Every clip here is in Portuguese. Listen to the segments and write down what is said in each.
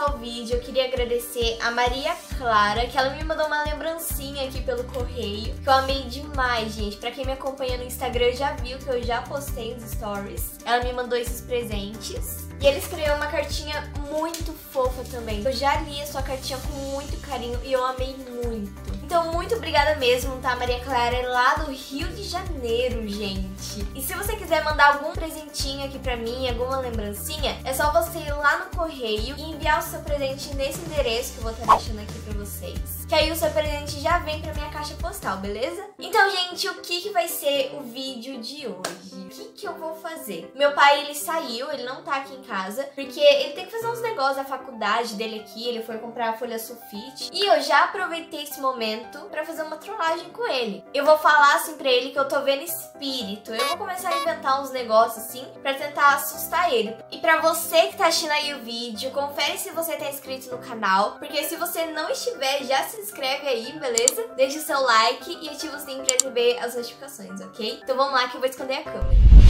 começar o vídeo, eu queria agradecer a Maria Clara, que ela me mandou uma lembrancinha aqui pelo correio, que eu amei demais, gente. Pra quem me acompanha no Instagram já viu que eu já postei os stories. Ela me mandou esses presentes. E ele escreveu uma cartinha muito fofa também. Eu já li a sua cartinha com muito carinho e eu amei muito. Então, muito obrigada mesmo, tá? Maria Clara é lá do Rio de Janeiro, gente. E se você quiser mandar algum presentinho aqui pra mim, alguma lembrancinha, é só você ir lá no correio e enviar o seu presente nesse endereço que eu vou estar deixando aqui pra vocês. Que aí o seu presente já vem pra minha caixa postal, beleza? Então, gente, o que, que vai ser o vídeo de hoje? Que, eu vou fazer? Meu pai, ele saiu, ele não tá aqui em casa, porque ele tem que fazer uns negócios da faculdade dele aqui, ele foi comprar a folha sulfite. E eu já aproveitei esse momento momento para fazer uma trollagem com ele. Eu vou falar assim pra ele que eu tô vendo espírito. Eu vou começar a inventar uns negócios assim para tentar assustar ele. E para você que tá assistindo aí o vídeo, confere se você tá inscrito no canal, porque se você não estiver, já se inscreve aí, beleza? Deixa o seu like e ativa o sininho pra receber as notificações, ok? Então vamos lá que eu vou esconder a câmera.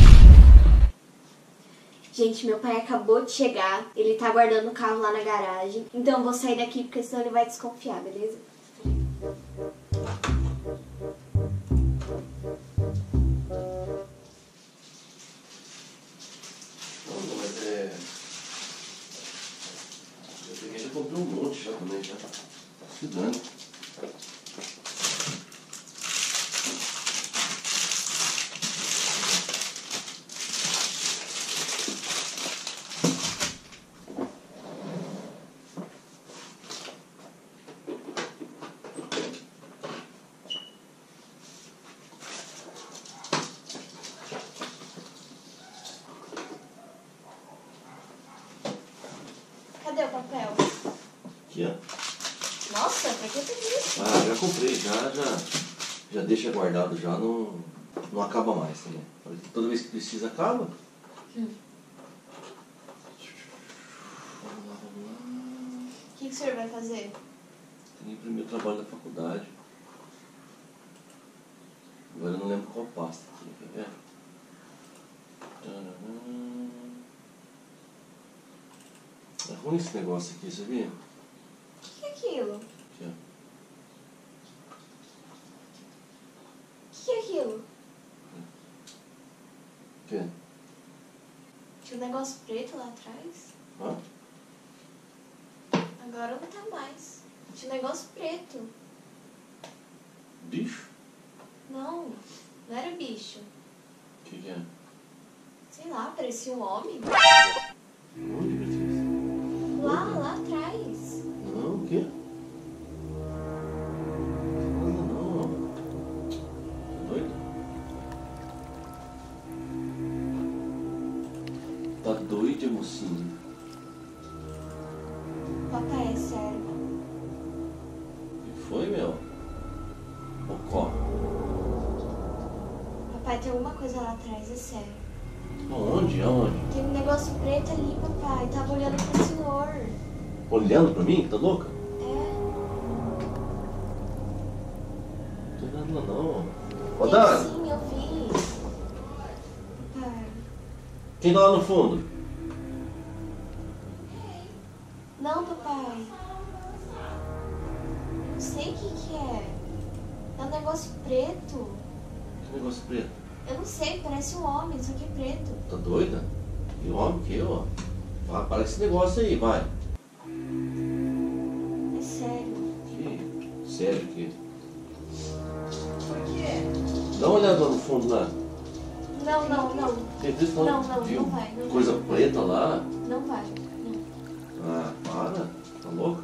Gente, meu pai acabou de chegar, ele tá guardando o carro lá na garagem. Então eu vou sair daqui porque senão ele vai desconfiar, beleza? Aqui, ó. Nossa, pra que tem isso? Ah, já comprei, já, já, já deixa guardado, já não, não acaba mais também. Toda vez que precisa, acaba. Hum. Vamos lá, vamos lá. O que, que o senhor vai fazer? Tem que imprimir o trabalho da faculdade. Agora eu não lembro qual pasta aqui, quer ver? É ruim esse negócio aqui, sabia? aquilo? Aqui, ó. O que, que é aquilo? O quê? Tinha um negócio preto lá atrás. Hã? Agora não tá mais. Tinha um negócio preto. Bicho? Não, não era bicho. O que, que é? Sei lá, parecia um homem. Onde? Lá, lá atrás. Tá doido, mocinho? Papai, é sério. O que foi, meu? Bocó. Papai, tem alguma coisa lá atrás, é sério. Aonde? Aonde? Tem um negócio preto ali, papai. Tava olhando pro senhor. Olhando pra mim? Tá louca? É. Não tem nada lá não. Ô, Dani, sim, eu vi. Quem tá lá no fundo? Não, papai. Não sei o que que é. É um negócio preto. Que negócio preto? Eu não sei, parece um homem, só que é preto. Tá doida? Que homem que eu, ó. Vai, para com esse negócio aí, vai. É sério. Que sério que. Por quê? Dá uma olhada lá no fundo lá. Não, não, não. Beatriz Não, falando, não, viu? não vai, não Coisa vai. preta lá. Não vai. Não. Ah, para. Tá louca?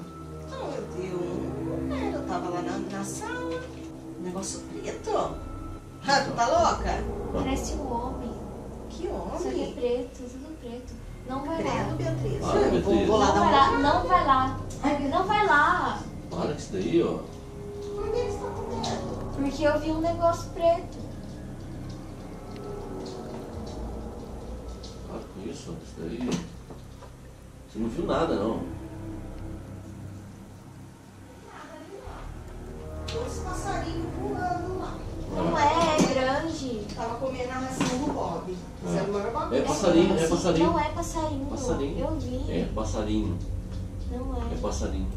Não, eu um. É, eu tava lá na, na sala. Um negócio preto. Ah, tu tá louca? Parece um homem. Que Só que é homem. preto, tudo preto. Não vai Credo, lá. Beatriz. Para, Eu Beatriz. Vou, vou lá Não dar vai uma. lá, não vai lá. Não vai lá. Para com isso daí, ó. Por que você tá com medo? Porque eu vi um negócio preto. Com isso, daí. Você não viu nada, não. Os passarinhos pulando lá. Não é, é grande. Tava comendo a ração do Bob. Maior É bagunça. passarinho, é passarinho. Não é passarinho. Passarinho. Eu vi. É, passarinho. Não É é. passarinho.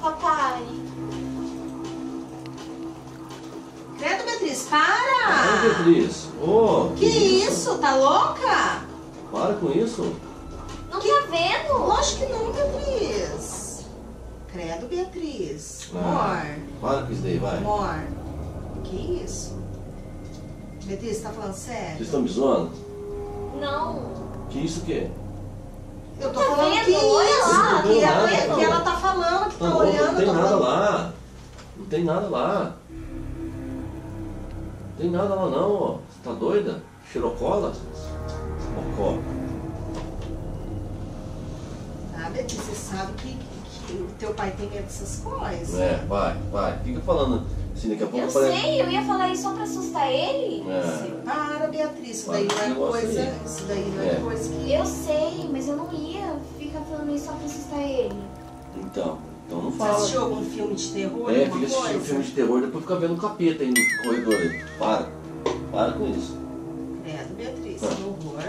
Papai. Credo, Beatriz, Para, para! Beatriz. Ô, Que isso? Tá louca? Para com isso. Não tá vendo? Lógico que não, Beatriz. Credo, Beatriz. Ah. Para com isso daí, vai. Amor. Amor. Que isso? Beatriz, você tá falando Vocês sério? estão me zoando? Não. Que isso que é? Eu tô Tá falando vendo? que Olha isso. lá, que, tá ela, vendo? que ela tá falando, que tá, Tá olhando. não tem tô nada falando- lá. Não tem nada lá. Não tem nada lá não, ó. Você tá doida? Xirocola? Mocó. Ah, Beatriz, você sabe que, que o teu pai tem medo dessas coisas. É, vai, vai. Fica falando assim, daqui a pouco Eu aparece- sei, eu ia falar isso só pra assustar ele. É. Beatriz. Isso daí não é coisa. aí. Isso daí não é, É. coisa que. Eu sei, mas eu não ia ficar falando isso só pra assustar ele. Então, então não Você fala. assistiu algum filme de terror? É, fica assistindo coisa? filme de terror, depois fica vendo capeta aí no corredor aí. Para. Para com isso. Credo, Beatriz, Ah. que horror.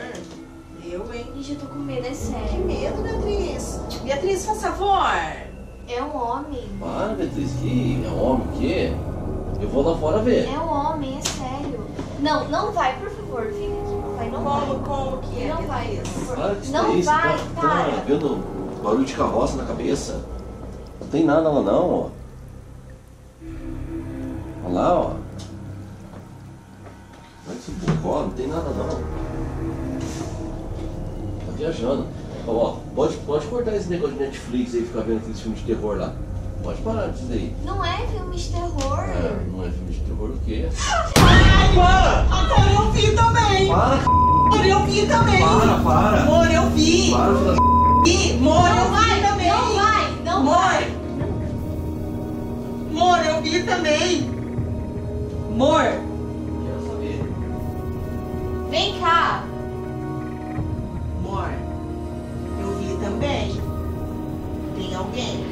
Eu, hein? Gente, eu tô com medo, é Que sério. medo, Beatriz. Beatriz, faz favor. É um homem. Para, Beatriz. Que é homem, o quê? Eu vou lá fora ver. É um homem, é sério. Não, não vai, por favor. Fica aqui, papai. Não vai. Como, como que é, Não vai, por favor. Não vai, tá, para. tá vendo barulho de carroça na cabeça? Não tem nada lá não, ó. Olha lá, ó. Olha esse bocó, não tem nada não. Tá viajando. Ó, ó, pode, pode cortar esse negócio de Netflix aí, ficar vendo aqueles filmes de terror lá. Pode parar disso daí. Não é filme de terror. É, não é filme de terror o quê? Para! Agora eu vi também! Para, Amor, eu vi também! para, para! Amor, eu vi! Para, filha da Vi! Amor, eu vi também! não vai, não Amor! vai. Amor, eu vi também! Amor! Quero saber. Vem cá. Amor, eu vi também. Tem alguém?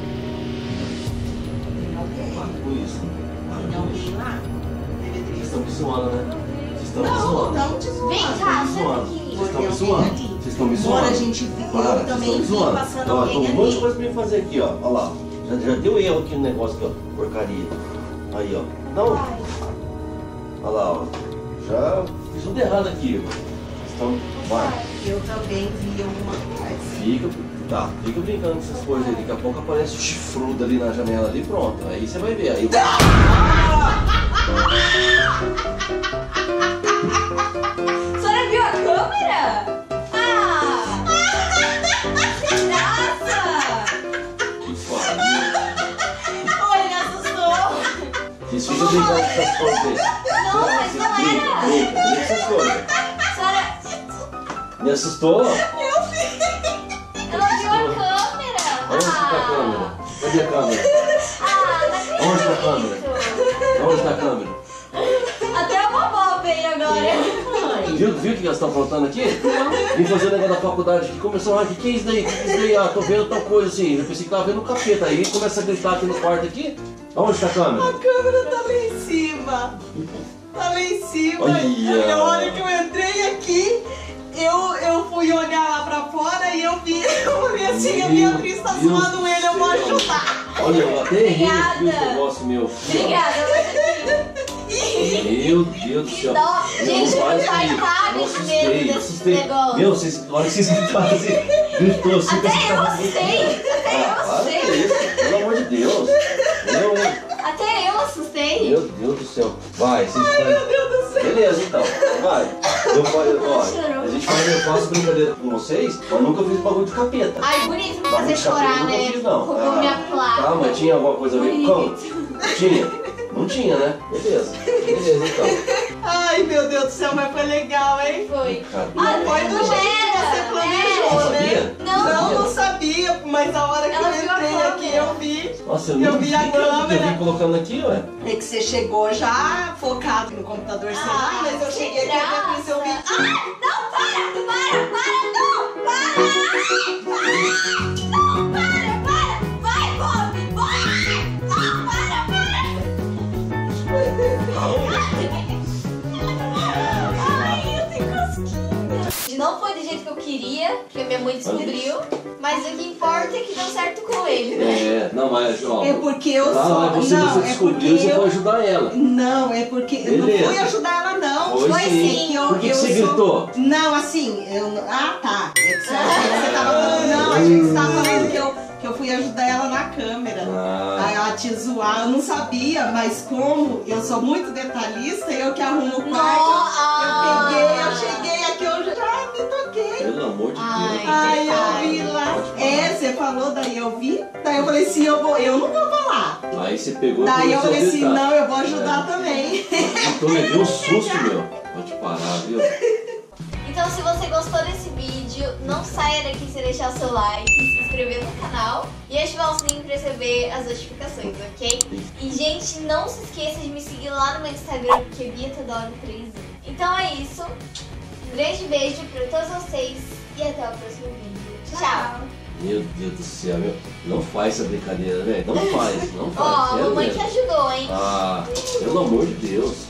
Tem alguém? Tem alguém zoando, né? Vocês estão me Não, zoando. te zoando. Vem cá, Vocês estão me zoando. Vocês estão me zoando. Vocês estão me zoando. a gente viu, Para, também me zoando. passando Ó, alguém tem um monte de coisa pra mim fazer aqui, ó. Olha lá. Já, já deu erro aqui no negócio aqui, ó. Porcaria. Aí, ó. Não. Olha lá, ó. Já fiz tudo errado aqui. Vocês estão. Vai. Eu também vi alguma coisa. Fica. Tá, fica brincando com essas coisas aí. Daqui a pouco aparece o chifrudo ali na janela ali, pronto. Aí você vai ver. Aí. Ah! Assustou. Vocês ficam brincando com essas coisas aí. Não, mas não era. brincam, brincam com essas coisas. A senhora... Me assustou? Ela viu a câmera. Onde está a Ah. câmera? Cadê a câmera? Ah, Onde tá a acredito. Onde está a câmera? Até a vovó veio agora. Viu, viu o que elas estão aprontando aqui? Vim fazer o negócio da faculdade aqui, começou, ah, que, que é isso daí? Que, que é isso daí? Ah, tô vendo tal coisa assim. Eu pensei que tava vendo o capeta. Aí começa a gritar aqui no quarto aqui. Onde está a câmera? A câmera tá lá em cima. Tá lá em cima. Olha. E a hora que eu entrei aqui, eu, eu fui olhar lá pra fora e eu vi, eu falei assim, a Beatriz tá Deus zoando do ele, eu vou ajudar. Olha, eu até errei aqui o Obrigada. negócio meu. Obrigada. Meu Deus do céu. Dó. Meu, Gente, não faz pai, isso. para Eu de assustei, medo desse assustei. negócio. Meu, vocês, na hora que vocês gritaram assim, gritou assim. Até eu assustei. Até eu para com assustei. isso, pelo amor de Deus. Meu, Até eu assustei. meu Deus do céu. Vai, vocês Ai, meu Deus do céu. Beleza, então. Vai. Eu, eu, ó, a gente faz, eu faço brincadeira com vocês, mas nunca fiz bagulho de capeta. Ai, bonito Bagulho fazer chorar, né? fiz, não. Roubou Ah, minha placa. Tá, mas tinha alguma coisa a ver com? Tinha? Não tinha, né? Beleza. Beleza, então. Ai, meu Deus do céu, mas foi legal, hein? Foi. Ah, foi do jeito né? Sabia? Não. Não, não sabia, mas a hora que Ela eu entrei câmera. aqui, eu vi. Nossa, eu, Eu não vi a que eu- câmera. vim colocando aqui, ué. É que você chegou já focado no computador, lá, Ah, mas eu cheguei aqui e depois eu vi. graça. Ai, não, para, para, para, não, para, ai, para, Mas o que importa é que deu certo com ele, né? É, não, mas ó. É porque eu sou. você, não, você é descobriu porque e você eu. foi ajudar ela. Não, é porque eu não Beleza. fui ajudar ela, não. Foi Foi sim. sim. que eu, Por que que eu você sou- gritou? Não, assim, eu. Ah, tá. É que você, que você tava falando. Não, a gente tava falando que eu, que eu fui ajudar ela na câmera. Ah. Aí ela te zoar, eu não sabia, mas como eu sou muito detalhista, eu que arrumo o quarto, eu peguei, eu cheguei Pelo amor de Ai. Deus. Aí eu vi lá. É, você falou, daí eu vi. Daí eu falei assim, eu, vou, eu não vou falar. Aí você pegou Daí e eu falei assim, não, eu vou ajudar É. também. Então eu levei um susto, meu. Pode parar, viu? Então, se você gostou desse vídeo, não saia daqui sem deixar o seu like, se inscrever no canal e ativar o sininho para receber as notificações, ok? E, gente, não se esqueça de me seguir lá no meu Instagram, que é Bia Teodoro 3 Então é isso. Um grande beijo para todos vocês e até o próximo vídeo. Tchau! Meu Deus do céu, meu. Não faz essa brincadeira, velho. Não faz, não Ó, faz. a sério mamãe que mesmo. ajudou, hein? Ah, pelo amor de Deus.